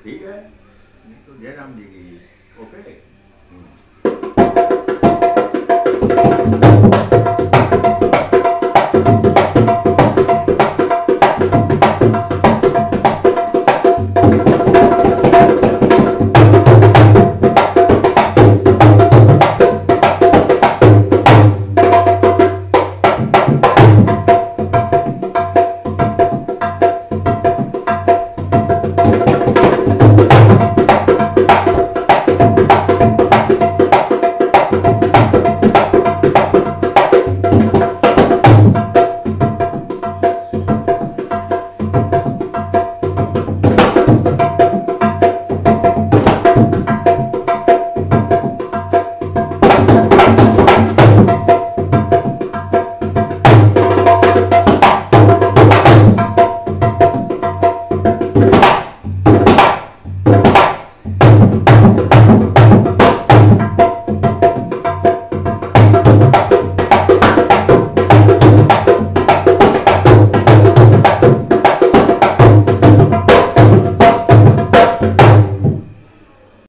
ngerti kan itu dia nam di OP hmm.